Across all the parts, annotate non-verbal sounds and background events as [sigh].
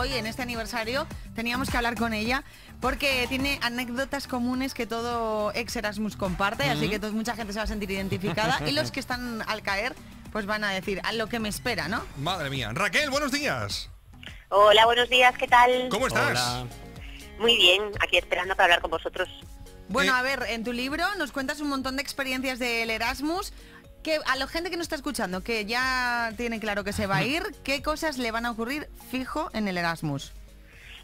hoy en este aniversario teníamos que hablar con ella porque tiene anécdotas comunes que todo ex Erasmus comparte, así que mucha gente se va a sentir identificada y los que están al caer pues van a decir a lo que me espera, ¿no? Madre mía. Raquel, buenos días. Hola, buenos días, ¿qué tal? ¿Cómo estás? Hola. Muy bien, aquí esperando para hablar con vosotros. Bueno, Eh, a ver, en tu libro nos cuentas un montón de experiencias del Erasmus. Que a la gente que nos está escuchando, que ya tiene claro que se va a ir, ¿qué cosas le van a ocurrir fijo en el Erasmus?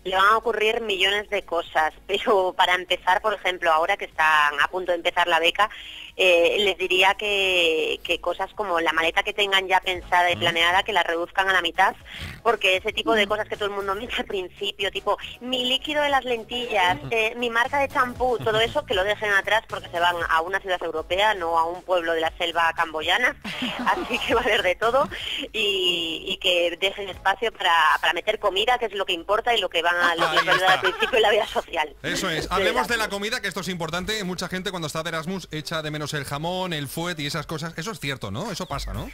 Le van a ocurrir millones de cosas, pero para empezar, por ejemplo, ahora que están a punto de empezar la beca, eh, les diría que, que cosas como la maleta que tengan ya pensada y planeada, que la reduzcan a la mitad, porque ese tipo de cosas que todo el mundo [laughs] mete al principio, tipo mi líquido de las lentillas, eh, mi marca de champú, todo eso, que lo dejen atrás porque se van a una ciudad europea, no a un pueblo de la selva camboyana, [laughs] así que va a haber de todo, y, y que dejen espacio para, para meter comida, que es lo que importa y lo que van a, lo que al principio en la vida social. Eso es. De Hablemos de verdad. la comida, que esto es importante. Mucha gente cuando está de Erasmus echa de menos el jamón, el fuet y esas cosas. Eso es cierto, ¿no? Eso pasa, ¿no?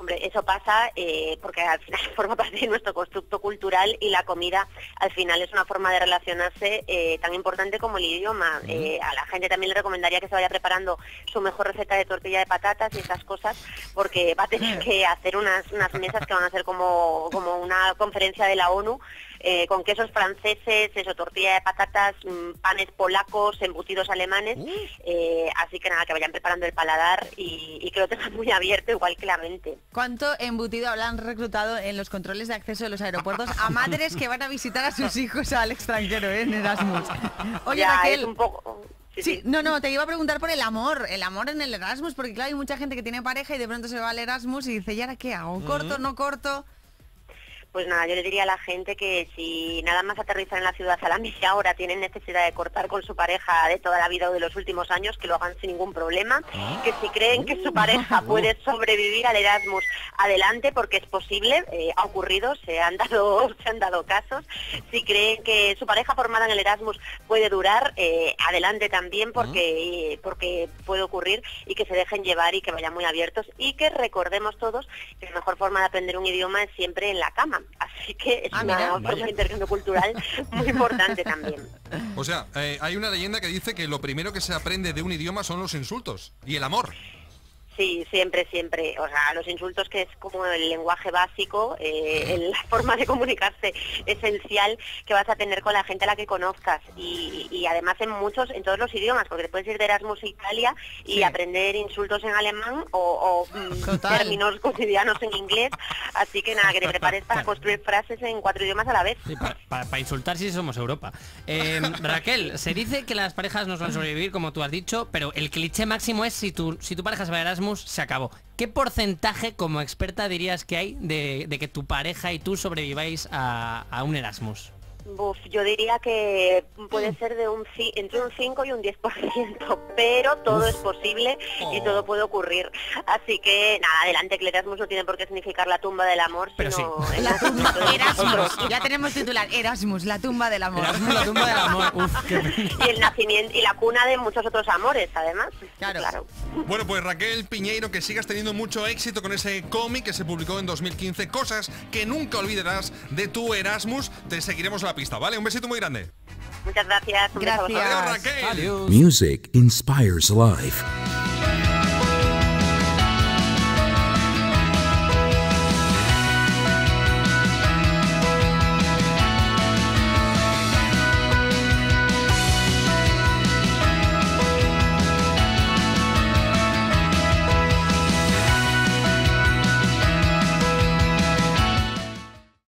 Hombre, eso pasa eh, porque al final [laughs] forma parte de nuestro constructo cultural y la comida al final es una forma de relacionarse eh, tan importante como el idioma. Eh, a la gente también le recomendaría que se vaya preparando su mejor receta de tortilla de patatas y esas cosas porque va a tener [laughs] que hacer unas, unas mesas que van a ser como, como una conferencia de la ONU eh, con quesos franceses, eso, tortilla de patatas, mm, panes polacos, embutidos alemanes. Eh, así que nada, que vayan preparando el paladar y, y que lo tengan muy abierto igual que la mente. ¿Cuánto embutido habrán reclutado en los controles de acceso de los aeropuertos a madres que van a visitar a sus hijos al extranjero ¿eh? en Erasmus? Oye, Ya, Raquel. es un poco... sí, no, no, te iba a preguntar por el amor, el amor en el Erasmus, porque claro, hay mucha gente que tiene pareja y de pronto se va al Erasmus y dice, ¿y ahora qué hago? ¿Corto, no corto? Pues nada, yo le diría a la gente que si nada más aterrizar en la ciudad a la media hora tienen necesidad de cortar con su pareja de toda la vida o de los últimos años, que lo hagan sin ningún problema. Que si creen que su pareja puede sobrevivir al Erasmus, adelante, porque es posible, eh, ha ocurrido, se han dado, [laughs] se han dado casos. Si creen que su pareja formada en el Erasmus puede durar, eh, adelante también, porque, eh, porque puede ocurrir y que se dejen llevar y que vayan muy abiertos y que recordemos todos que la mejor forma de aprender un idioma es siempre en la cama. Así que es Ah, una mira. forma de intercambio cultural muy importante también. O sea, eh, hay una leyenda que dice que lo primero que se aprende de un idioma son los insultos y el amor. Sí, siempre, siempre. O sea, los insultos que es como el lenguaje básico, eh, la forma de comunicarse esencial que vas a tener con la gente a la que conozcas. Y, y además en muchos, en todos los idiomas, porque te puedes ir de Erasmus a Italia y Sí. aprender insultos en alemán o, o, mm, términos cotidianos en inglés. Así que nada, que te prepares para construir frases en cuatro idiomas a la vez. Sí, para insultar si somos Europa. Eh, [laughs] Raquel, se dice que las parejas no suelen sobrevivir, como tú has dicho, pero el cliché máximo es si tu, si tu pareja se va a Erasmus, se acabó. ¿Qué porcentaje, como experta, dirías que hay de, que tu pareja y tú sobreviváis a, a un Erasmus? Buf, yo diría que puede ser de un entre un 5 y un 10%, [laughs] pero todo es posible y Oh. todo puede ocurrir. Así que nada, adelante, que el Erasmus no tiene por qué significar la tumba del amor, Pero sino sí. La tumba, Erasmus, ya tenemos titular, Erasmus, la tumba del amor. Erasmus, la tumba del amor. [laughs] Uf, qué pena. Y el nacimiento y la cuna de muchos otros amores, además. Claro. Bueno, pues Raquel Piñeiro, que sigas teniendo mucho éxito con ese cómic que se publicó en 2015, cosas que nunca olvidarás de tu Erasmus. Te seguiremos la pista, ¿vale? Un besito muy grande. Muchas gracias. Gracias. vosotros. Adiós, Raquel. Adiós. Music inspires life.